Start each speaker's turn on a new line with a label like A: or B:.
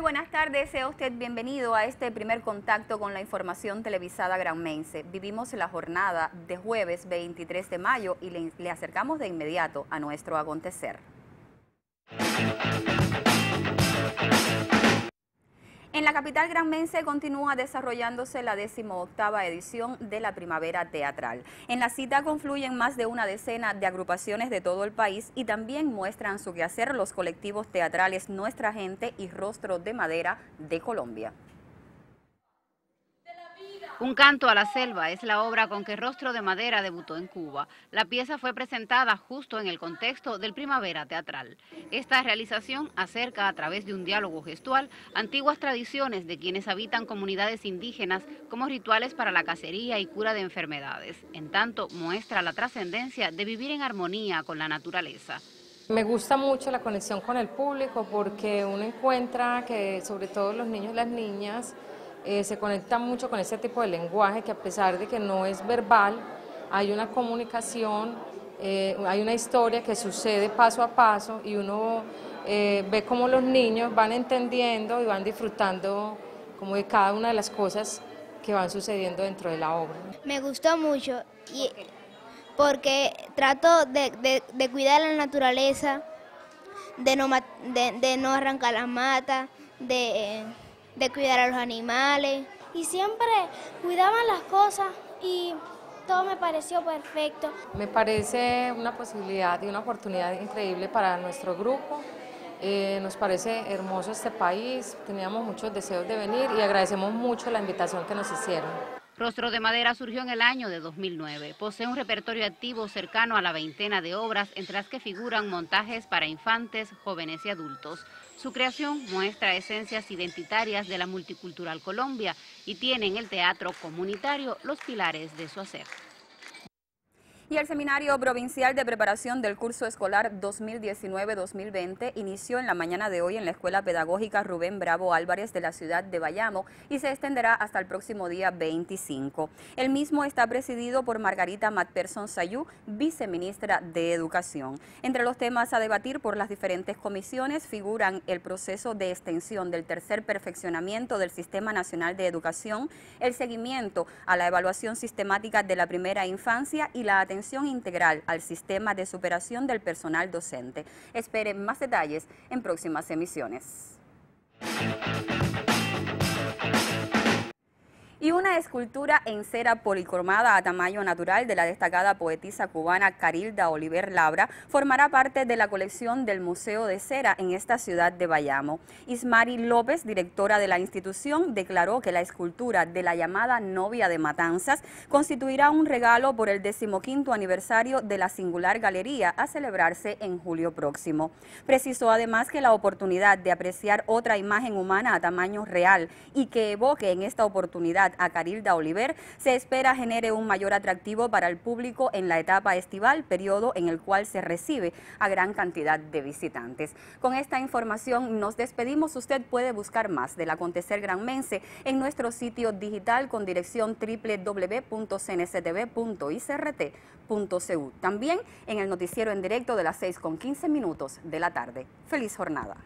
A: buenas tardes, sea usted bienvenido a este primer contacto con la información televisada granmense. Vivimos la jornada de jueves 23 de mayo y le, le acercamos de inmediato a nuestro acontecer. En la capital granmense continúa desarrollándose la 18 edición de la Primavera Teatral. En la cita confluyen más de una decena de agrupaciones de todo el país y también muestran su quehacer los colectivos teatrales Nuestra Gente y Rostro de Madera de Colombia.
B: Un canto a la selva es la obra con que Rostro de Madera debutó en Cuba. La pieza fue presentada justo en el contexto del Primavera Teatral. Esta realización acerca a través de un diálogo gestual antiguas tradiciones de quienes habitan comunidades indígenas como rituales para la cacería y cura de enfermedades. En tanto, muestra la trascendencia de vivir en armonía con la naturaleza.
C: Me gusta mucho la conexión con el público porque uno encuentra que sobre todo los niños y las niñas eh, se conecta mucho con ese tipo de lenguaje que a pesar de que no es verbal, hay una comunicación, eh, hay una historia que sucede paso a paso y uno eh, ve cómo los niños van entendiendo y van disfrutando como de cada una de las cosas que van sucediendo dentro de la obra.
D: Me gustó mucho y porque trato de, cuidar la naturaleza, de no, de no arrancar las matas, de de cuidar a los animales.
E: Y siempre cuidaban las cosas y todo me pareció perfecto.
C: Me parece una posibilidad y una oportunidad increíble para nuestro grupo. Eh, nos parece hermoso este país, teníamos muchos deseos de venir y agradecemos mucho la invitación que nos hicieron.
B: Rostro de Madera surgió en el año de 2009. Posee un repertorio activo cercano a la veintena de obras, entre las que figuran montajes para infantes, jóvenes y adultos. Su creación muestra esencias identitarias de la multicultural Colombia y tiene en el teatro comunitario los pilares de su hacer.
A: Y el Seminario Provincial de Preparación del Curso Escolar 2019-2020 inició en la mañana de hoy en la Escuela Pedagógica Rubén Bravo Álvarez de la ciudad de Bayamo y se extenderá hasta el próximo día 25. El mismo está presidido por Margarita Matperson Sayú, viceministra de Educación. Entre los temas a debatir por las diferentes comisiones figuran el proceso de extensión del tercer perfeccionamiento del Sistema Nacional de Educación, el seguimiento a la evaluación sistemática de la primera infancia y la atención integral al sistema de superación del personal docente. Esperen más detalles en próximas emisiones. Una escultura en cera policromada a tamaño natural de la destacada poetisa cubana Carilda Oliver Labra formará parte de la colección del Museo de Cera en esta ciudad de Bayamo. Ismari López, directora de la institución, declaró que la escultura de la llamada novia de Matanzas constituirá un regalo por el decimoquinto aniversario de la singular galería a celebrarse en julio próximo. Precisó además que la oportunidad de apreciar otra imagen humana a tamaño real y que evoque en esta oportunidad a Carilda Oliver, se espera genere un mayor atractivo para el público en la etapa estival, periodo en el cual se recibe a gran cantidad de visitantes. Con esta información nos despedimos. Usted puede buscar más del acontecer granmense en nuestro sitio digital con dirección www.cnctv.icrt.cu. También en el noticiero en directo de las 6 con 15 minutos de la tarde. Feliz jornada.